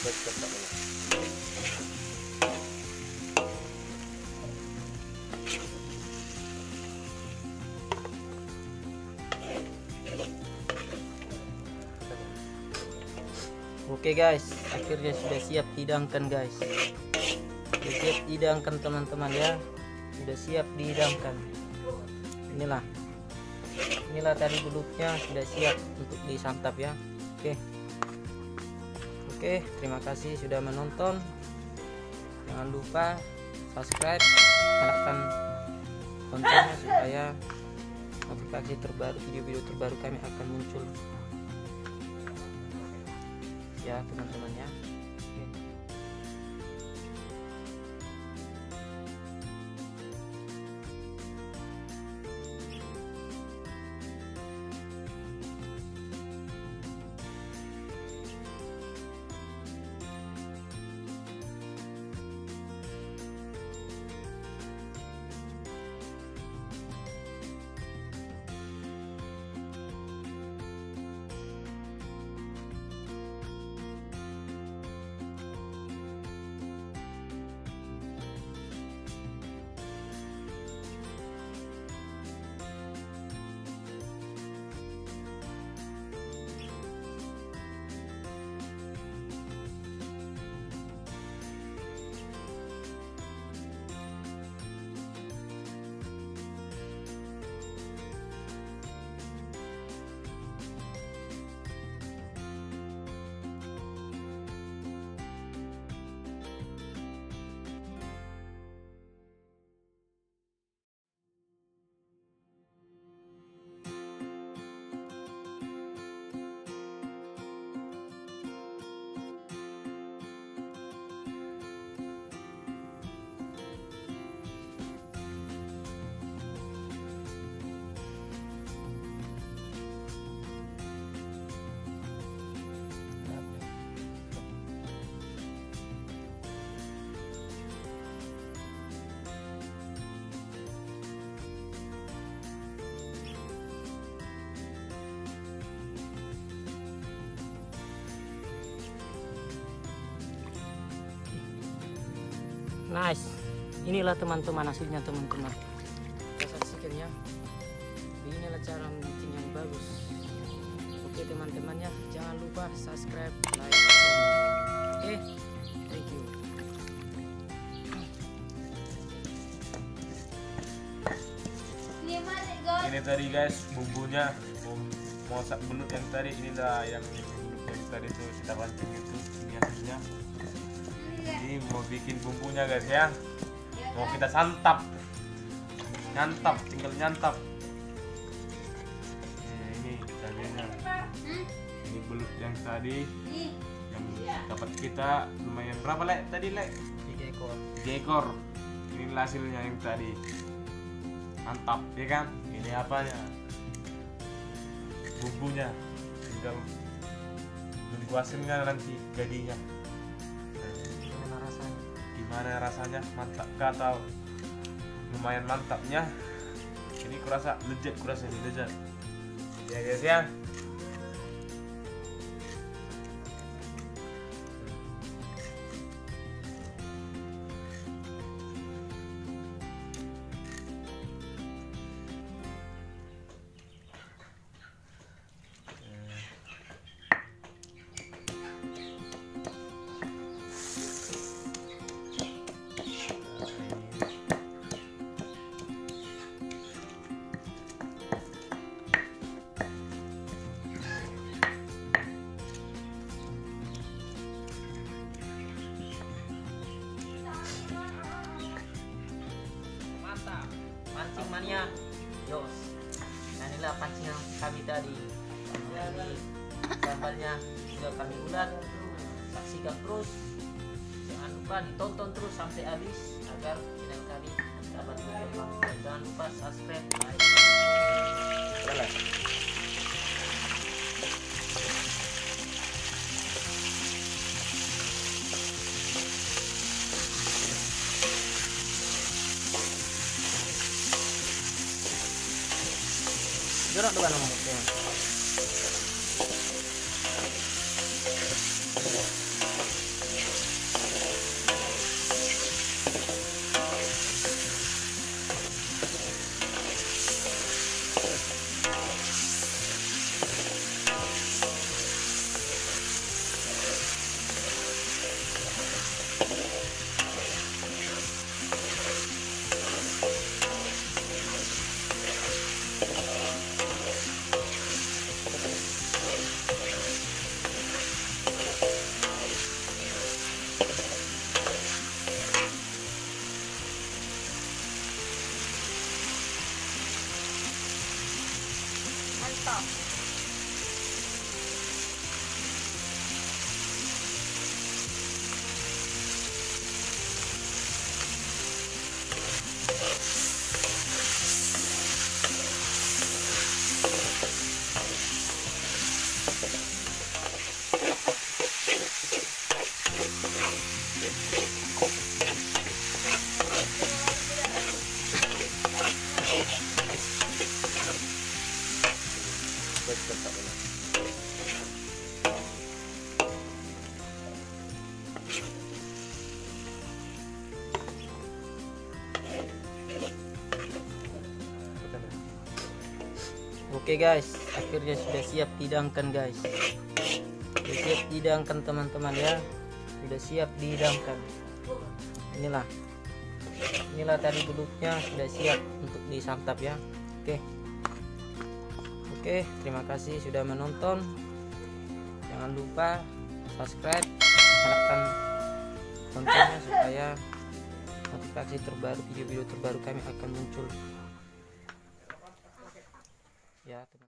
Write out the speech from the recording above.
Oke guys, akhirnya sudah siap hidangkan guys. Sudah siap hidangkan teman-teman ya. Sudah siap dihidangkan. Inilah. Inilah tadi gulupnya sudah siap untuk disantap ya. Oke. Okay. Oke, terima kasih sudah menonton. Jangan lupa subscribe, nyalakan kontennya supaya notifikasi terbaru video-video terbaru kami akan muncul ya teman-teman ya Nice. Inilah teman-teman hasilnya teman-teman. Kita saksikan ya. Inilah cara membuat yang bagus. Oke teman-teman ya, jangan lupa subscribe, like. Oke, thank you. ini tadi guys bumbunya bumbu masak belut yang tadi inilah yang belut yang tadi tuh kita pancing itu ini hasilnya ini mau bikin bumbunya guys ya. Mau kita santap. Nyantap tinggal nyantap. Nah, ini cabenya ini belut yang tadi. Yang dapat kita lumayan berapa lek? Tadi lek? Tiga ekor. tiga ekor. Ini hasilnya yang tadi. Mantap ya kan? Ini apanya? Bumbunya. Tinggal nunggu hasilnya nanti jadinya? Gimana rasanya? Mantap kata lumayan mantapnya. Ini kurasa lezat kurasa ini lezat ya guys ya mania. Jos. Nah, inilah pancingan kami tadi. Jadi sambalnya sudah kami ulat. Saksikan terus. Jangan lupa ditonton terus sampai habis agar channel kami dapat berkembang. Dan jangan lupa subscribe, like. Jorok tuh kan 到. Oke guys, akhirnya sudah siap dihidangkan guys. Sudah siap dihidangkan teman-teman ya. Sudah siap dihidangkan. Inilah. Inilah tadi duduknya sudah siap untuk disantap ya. Oke. Oke, terima kasih sudah menonton. Jangan lupa subscribe, nyalakan loncengnya supaya notifikasi terbaru video-video terbaru kami akan muncul. Ya, teman.